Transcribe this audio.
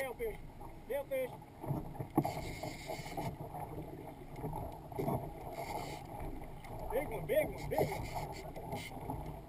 Sailfish. Sailfish. Big one, big one, big one.